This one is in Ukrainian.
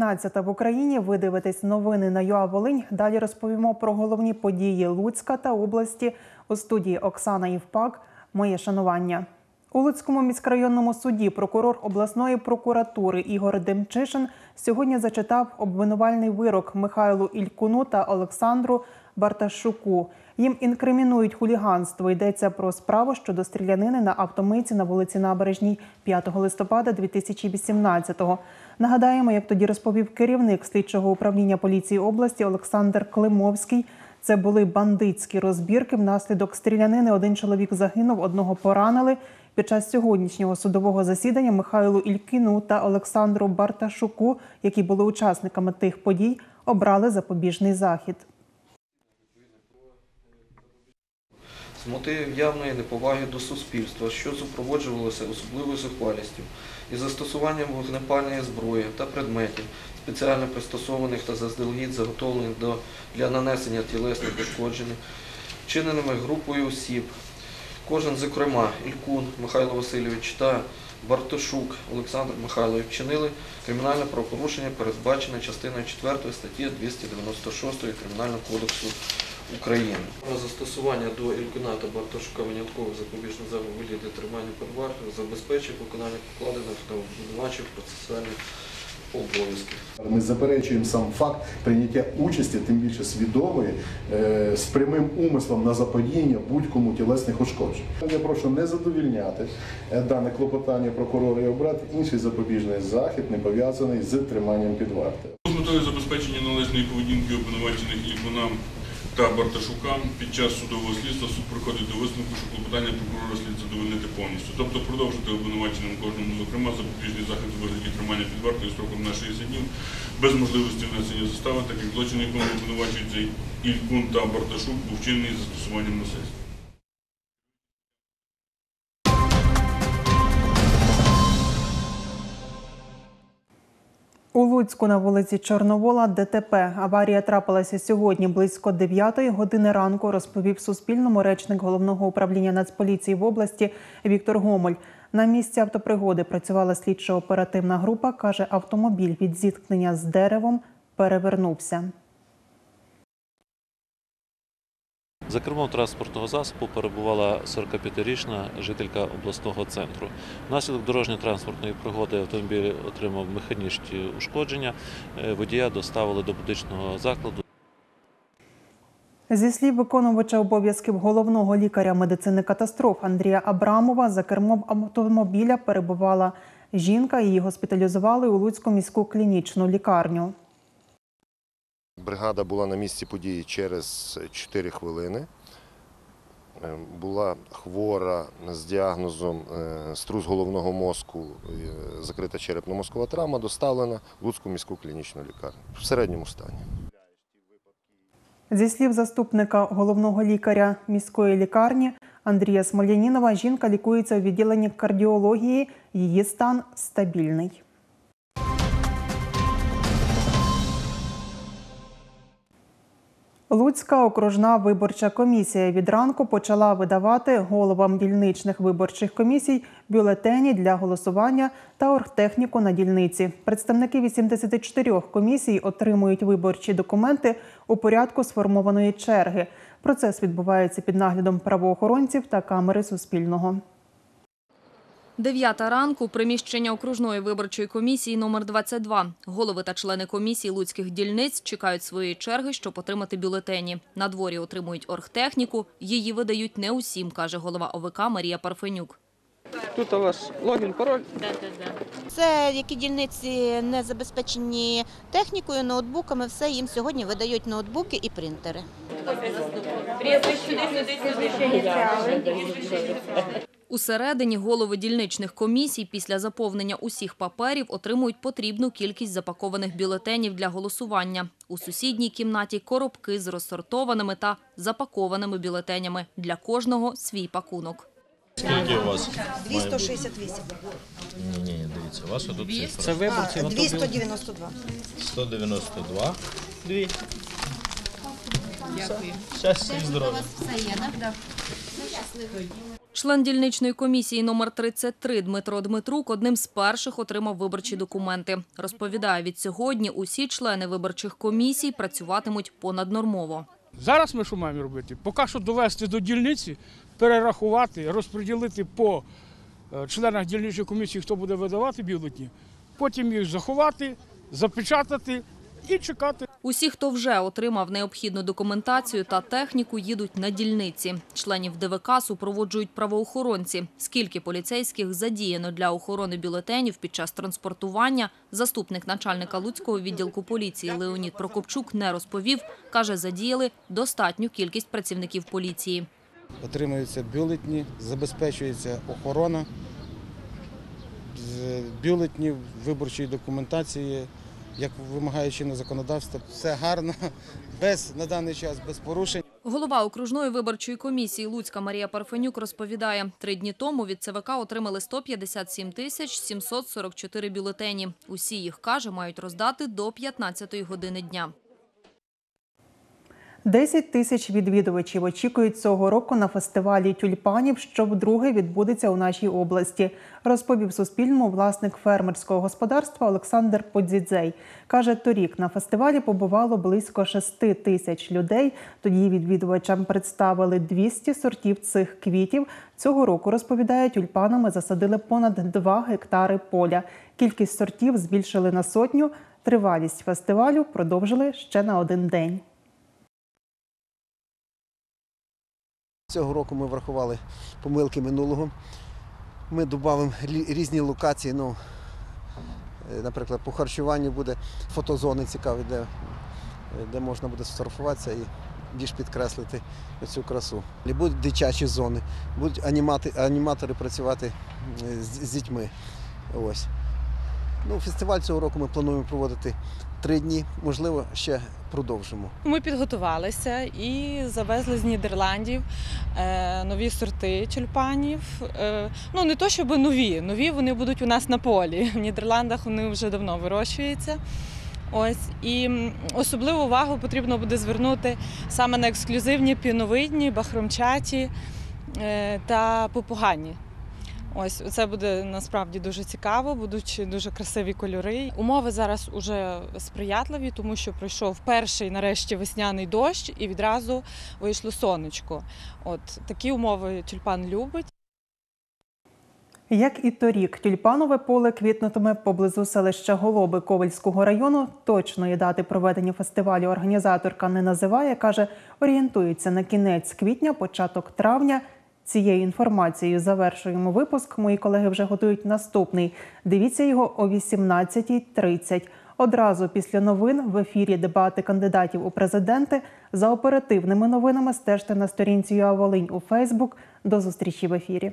17 в Україні. Ви дивитесь новини на ЮА Волинь. Далі розповімо про головні події Луцька та області у студії Оксана Євпак. Моє шанування. У Луцькому міськрайонному суді прокурор обласної прокуратури Ігор Демчишин сьогодні зачитав обвинувальний вирок Михайлу Ількуну та Олександру Барташуку. Їм інкримінують хуліганство. Йдеться про справу щодо стрілянини на автомийці на вулиці Набережній 5 листопада 2018-го. Нагадаємо, як тоді розповів керівник слідчого управління поліції області Олександр Климовський. Це були бандитські розбірки. Внаслідок стрілянини один чоловік загинув, одного поранили. Під час сьогоднішнього судового засідання Михайлу Ількіну та Олександру Барташуку, які були учасниками тих подій, обрали запобіжний захід. з мотивів явної неповаги до суспільства, що супроводжувалося особливою зухвалістю і застосуванням вогнепальної зброї та предметів, спеціально пристосованих та заздалегідь заготовлених до, для нанесення тілесних ушкоджень, вчиненими групою осіб. Кожен, зокрема, Ількун Михайло Васильович та Бартошук Олександр Михайлович вчинили кримінальне правопорушення, передбачене частиною 4 статті 296 Кримінального кодексу України. Застосування до Ількуна та Бартошука виняткових запобіжних заходів вигляді тримання під вартою забезпечить виконання покладених на обвинувачів процесуальних обов'язків. Ми заперечуємо сам факт прийняття участі, тим більше свідомої, е, з прямим умислом на заподіяння будь-кому тілесних ушкоджень. Я прошу не задовільняти е, дане клопотання прокурора і обрати інший запобіжний захід, не пов'язаний з триманням під вартою. З метою забезпечення належної поведінки обвинувачених Ільбунам та Барташукам під час судового слідства суд приходить до висновку, що клопотання прокурора слід задовольнити повністю, тобто продовжити обвинуваченим кожному, зокрема, запобіжний захід у вигляді тримання під вартою строком на 60 днів без можливості внесення застави, так як злочин, якому обвинувачується Ількун та Барташук, був чинний застосуванням насильства. Луцьку на вулиці Чорновола ДТП. Аварія трапилася сьогодні близько 9 години ранку, розповів Суспільному речник головного управління Нацполіції в області Віктор Гомоль. На місці автопригоди працювала слідчо-оперативна група. Каже, автомобіль від зіткнення з деревом перевернувся. За кермом транспортного засобу перебувала 45-річна жителька обласного центру. Внаслідок дорожньо-транспортної пригоди автомобіль отримав механічні ушкодження. Е, Водія доставили до медичного закладу. Зі слів виконувача обов'язків головного лікаря медицини катастроф Андрія Абрамова, за кермом автомобіля перебувала жінка. Її госпіталізували у Луцьку міську клінічну лікарню. Бригада була на місці події через 4 хвилини. Е, Була хвора з діагнозом е, струс головного мозку, е, закрита черепно-мозкова травма, доставлена в Луцьку міську клінічну лікарню в середньому стані. Зі слів заступника головного лікаря міської лікарні Андрія Смолянінова, жінка лікується у відділенні кардіології. Її стан стабільний. Луцька окружна виборча комісія від ранку почала видавати головам дільничних виборчих комісій бюлетені для голосування та оргтехніку на дільниці. Представники 84 комісій отримують виборчі документи у порядку сформованої черги. Процес відбувається під наглядом правоохоронців та камери Суспільного. Дев'ята ранку приміщення окружної виборчої комісії номер 22. Голови та члени комісії луцьких дільниць чекають своєї черги, щоб отримати бюлетені. На дворі отримують оргтехніку. Її видають не усім, каже голова ОВК Марія Парфенюк. Тут у вас логін, пароль. Це які дільниці не забезпечені технікою, ноутбуками, все їм сьогодні видають ноутбуки і принтери. Усередині голови дільничних комісій після заповнення усіх паперів отримують потрібну кількість запакованих бюлетенів для голосування. У сусідній кімнаті коробки з розсортованими та запакованими бюлетенями. Для кожного свій пакунок. Скільки у вас? 268. Ні, ні, дивіться, у вас тут цифра. Це виборці. А, 292. 192. Дві. Дякую. Щастя і здоров'я. Член дільничної комісії номер 33 Дмитро Дмитрук одним з перших отримав виборчі документи. Розповідає, від сьогодні усі члени виборчих комісій працюватимуть понаднормово. Зараз ми що маємо робити? Поки що довести до дільниці, перерахувати, розподілити по е, членах дільничої комісії, хто буде видавати бюлетні, потім їх заховати, запечатати і чекати. Усі, хто вже отримав необхідну документацію та техніку, їдуть на дільниці. Членів ДВК супроводжують правоохоронці. Скільки поліцейських задіяно для охорони бюлетенів під час транспортування, заступник начальника Луцького відділку поліції Леонід Прокопчук не розповів. Каже, задіяли достатню кількість працівників поліції. отримуються бюлетні, забезпечується охорона бюлетнів, виборчої документації, як вимагає чинне законодавство. Все гарно, без на даний час без порушень. Голова окружної виборчої комісії Луцька Марія Парфенюк розповідає, три дні тому від ЦВК отримали 157 тисяч 744 бюлетені. Усі їх, каже, мають роздати до 15 години дня. 10 тисяч відвідувачів очікують цього року на фестивалі тюльпанів, що вдруге відбудеться у нашій області, розповів Суспільному власник фермерського господарства Олександр Подзідзей. Каже, торік на фестивалі побувало близько 6 тисяч людей. Тоді відвідувачам представили 200 сортів цих квітів. Цього року, розповідає, тюльпанами засадили понад 2 гектари поля. Кількість сортів збільшили на сотню. Тривалість фестивалю продовжили ще на один день. Цього року ми врахували помилки минулого. Ми додамо різні локації. Ну, е, наприклад, по харчуванню буде фотозони цікаві, де, де можна буде сфотографуватися і більш підкреслити цю красу. І будуть дитячі зони, будуть анімати, аніматори працювати е, з, з дітьми. Ось. Ну, фестиваль цього року ми плануємо проводити три дні, можливо, ще продовжимо. Ми підготувалися і завезли з Нідерландів е, нові сорти тюльпанів. Е, ну не то, щоб нові, нові вони будуть у нас на полі. В Нідерландах вони вже давно вирощуються. Ось і особливу увагу потрібно буде звернути саме на ексклюзивні піновидні, бахромчаті е, та попугані. Ось це буде насправді дуже цікаво, будуть дуже красиві кольори. Умови зараз уже сприятливі, тому що пройшов перший нарешті весняний дощ і відразу вийшло сонечко. От такі умови тюльпан любить. Як і торік, тюльпанове поле квітнутиме поблизу селища Голоби Ковальського району. Точної дати проведення фестивалю організаторка не називає. каже, орієнтується на кінець квітня, початок травня. Цією інформацією завершуємо випуск. Мої колеги вже готують наступний. Дивіться його о 18.30. Одразу після новин в ефірі дебати кандидатів у президенти. За оперативними новинами стежте на сторінці ЮА Волинь у Фейсбук. До зустрічі в ефірі.